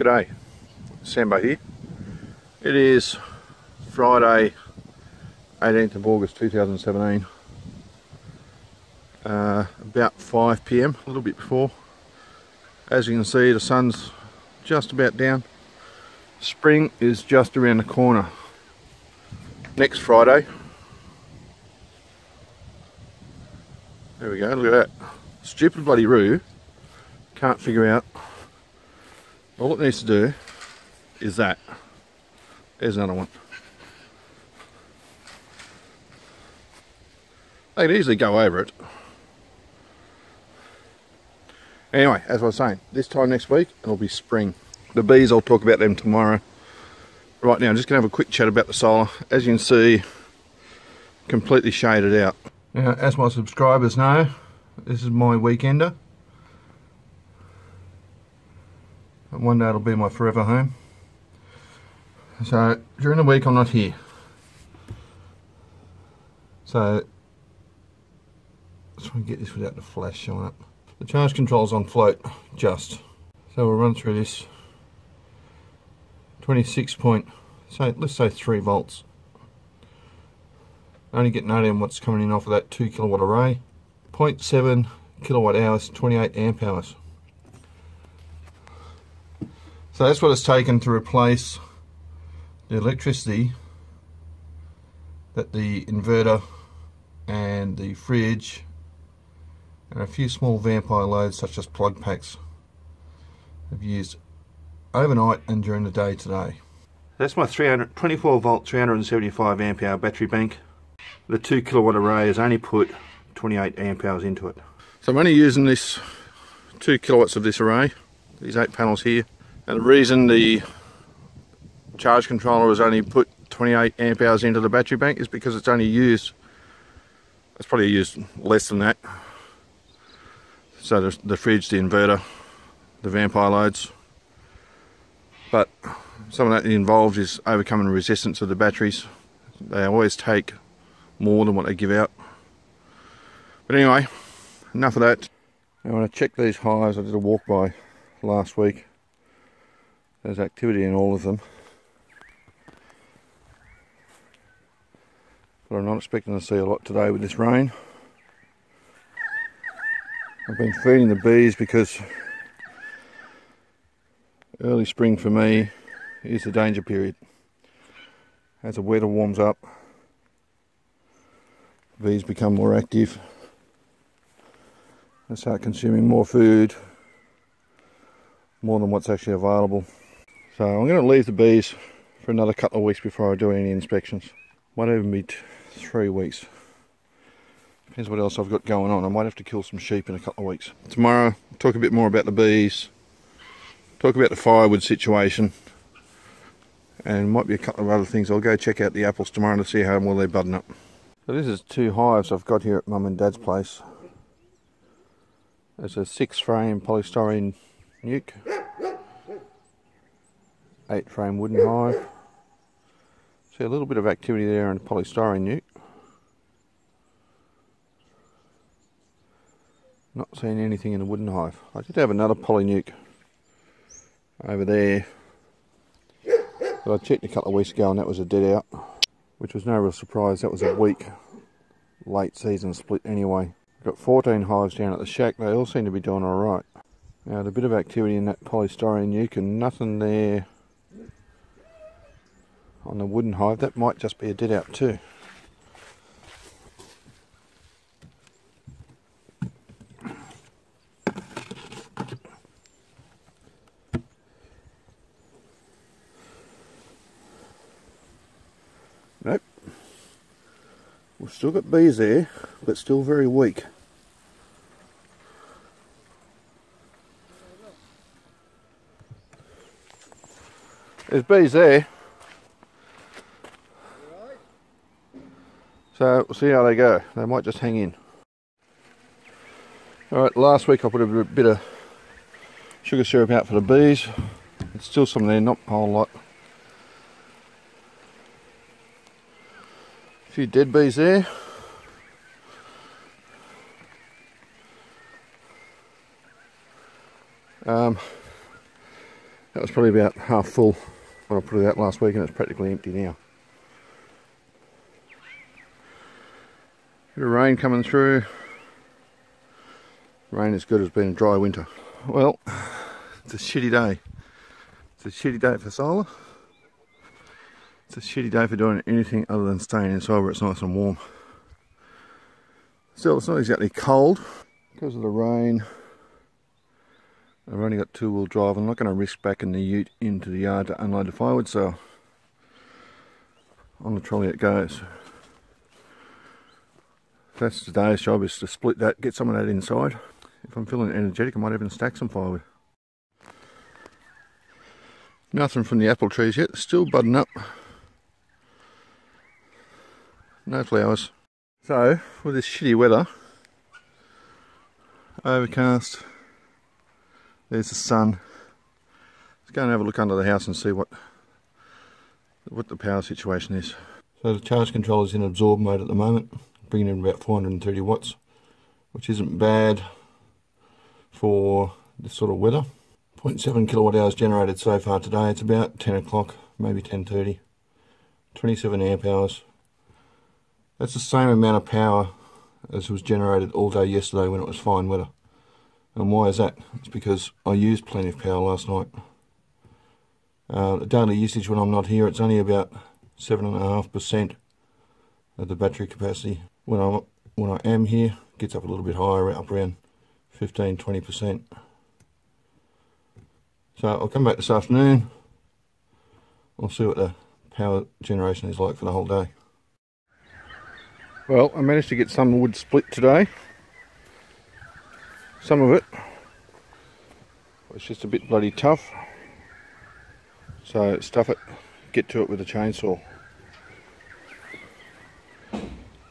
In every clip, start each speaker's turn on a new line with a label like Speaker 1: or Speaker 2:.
Speaker 1: G'day, Sambo here. It is Friday 18th of August 2017 uh, about 5pm, a little bit before. As you can see the sun's just about down. Spring is just around the corner. Next Friday. There we go, look at that. Stupid bloody roo can't figure out. All it needs to do is that. There's another one. They can easily go over it. Anyway, as I was saying, this time next week it'll be spring. The bees, I'll talk about them tomorrow. Right now, I'm just going to have a quick chat about the solar. As you can see, completely shaded out. Now, as my subscribers know, this is my weekender. And one day it'll be my forever home. So, during the week I'm not here. So, let's try and get this without the flash showing up. The charge control's on float, just. So we'll run through this 26 point, so let's say 3 volts. Only getting 18 watts coming in off of that 2 kilowatt array. 0.7 kilowatt hours, 28 amp hours. So that's what it's taken to replace the electricity that the inverter and the fridge and a few small vampire loads such as plug packs have used overnight and during the day today. That's my 324 volt 375 amp hour battery bank. The 2 kilowatt array has only put 28 amp hours into it. So I'm only using this 2 kilowatts of this array, these 8 panels here. And the reason the charge controller has only put 28 amp hours into the battery bank is because it's only used, it's probably used less than that so the, the fridge, the inverter, the vampire loads. But some of that involved is overcoming the resistance of the batteries. They always take more than what they give out. But anyway, enough of that. I want to check these hives. I did a walk by last week. There's activity in all of them. But I'm not expecting to see a lot today with this rain. I've been feeding the bees because early spring for me is the danger period. As the weather warms up, bees become more active and start consuming more food, more than what's actually available. So I'm going to leave the bees for another couple of weeks before I do any inspections. Might even be three weeks. Depends what else I've got going on. I might have to kill some sheep in a couple of weeks. Tomorrow, talk a bit more about the bees, talk about the firewood situation, and might be a couple of other things. I'll go check out the apples tomorrow to see how well they're budding up. So this is two hives I've got here at mum and dad's place. There's a six frame polystyrene nuc, eight frame wooden hive. See a little bit of activity there in polystyrene nuc. Not seeing anything in the wooden hive. I did have another polynuc over there. But I checked a couple of weeks ago and that was a dead out. Which was no real surprise. That was a weak late season split anyway. I've got 14 hives down at the shack. They all seem to be doing alright. Now, a bit of activity in that polystyrene nuc and nothing there on the wooden hive. That might just be a dead out too. Nope. We've still got bees there, but still very weak. There's bees there. So we'll see how they go. They might just hang in. Alright, last week I put a bit of sugar syrup out for the bees. There's still some there, not a whole lot. A few dead bees there. Um, That was probably about half full when I put it out last week and it's practically empty now. Bit of rain coming through. Rain as good as being a dry winter. Well, it's a shitty day. It's a shitty day for solar. It's a shitty day for doing anything other than staying inside where it's nice and warm. Still, it's not exactly cold because of the rain. I've only got two-wheel drive. I'm not going to risk backing the ute into the yard to unload the firewood, so on the trolley it goes. That's today's job is to split that, get some of that inside. If I'm feeling energetic, I might even stack some firewood. Nothing from the apple trees yet, still budding up. No flowers. So, with this shitty weather, overcast, there's the sun. Let's go and have a look under the house and see what what the power situation is. So the charge controller is in absorb mode at the moment, bringing in about 430 watts, which isn't bad for this sort of weather. 0.7 kilowatt hours generated so far today. It's about 10 o'clock, maybe 10.30. 27 amp hours. That's the same amount of power as was generated all day yesterday when it was fine weather. And why is that? It's because I used plenty of power last night. Uh, the daily usage when I'm not here, it's only about 7.5% of the battery capacity. When, I'm, when I am here, gets up a little bit higher, up around 15-20%. So I'll come back this afternoon. We'll see what the power generation is like for the whole day. Well, I managed to get some wood split today some of it it's just a bit bloody tough so stuff it get to it with a chainsaw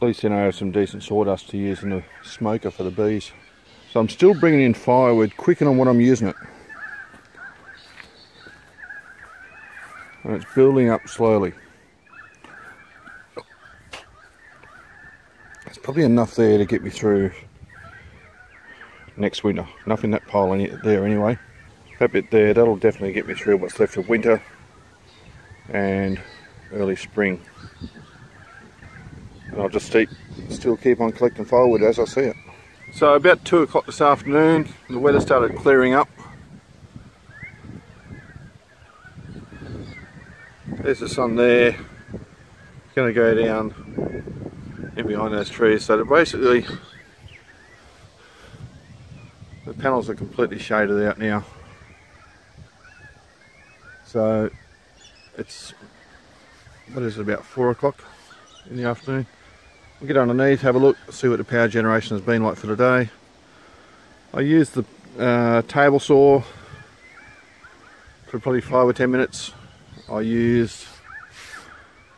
Speaker 1: at least then I have some decent sawdust to use in the smoker for the bees so I'm still bringing in firewood quicker than what I'm using it and it's building up slowly It's probably enough there to get me through next winter. Nothing that pile any, there anyway. That bit there, that'll definitely get me through what's left of winter and early spring. And I'll just keep, still keep on collecting firewood as I see it. So about 2 o'clock this afternoon, the weather started clearing up. There's the sun there. It's going to go down in behind those trees. So basically the panels are completely shaded out now. So it's, what is it, about 4 o'clock in the afternoon. We'll get underneath, have a look, see what the power generation has been like for today. I used the uh, table saw for probably 5 or 10 minutes. I used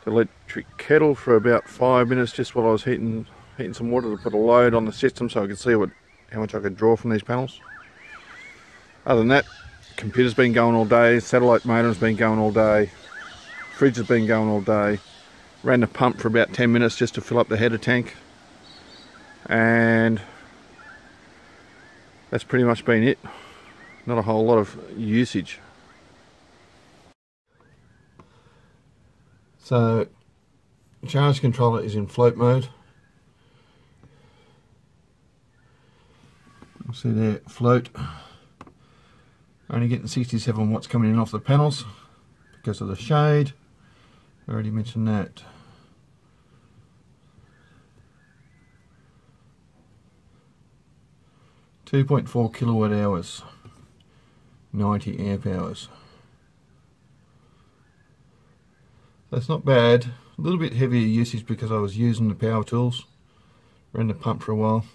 Speaker 1: the electric kettle for about 5 minutes just while I was heating heating some water to put a load on the system so I could see what how much I could draw from these panels. Other than that, computer's been going all day, satellite modem's been going all day, fridge has been going all day. Ran the pump for about 10 minutes just to fill up the header tank. And that's pretty much been it. Not a whole lot of usage. So, charge controller is in float mode. see there, float. Only getting 67 watts coming in off the panels because of the shade. I already mentioned that. Two point four kilowatt hours, ninety amp hours. That's not bad. A little bit heavier usage because I was using the power tools. Ran the pump for a while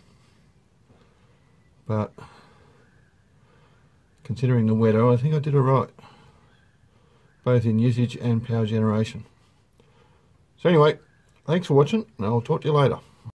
Speaker 1: but considering the weather I think I did it right both in usage and power generation so anyway thanks for watching and I'll talk to you later